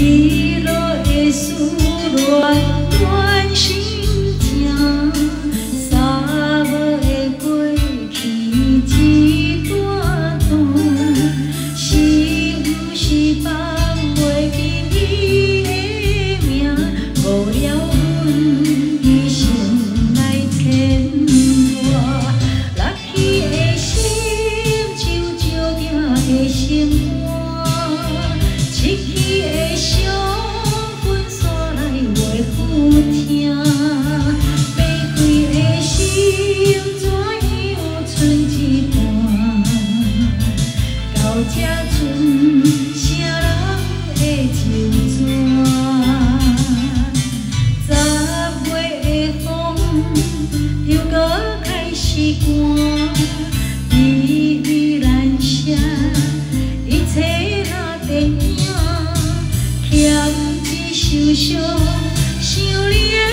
Quiero Jesús. 想，想你的那首歌。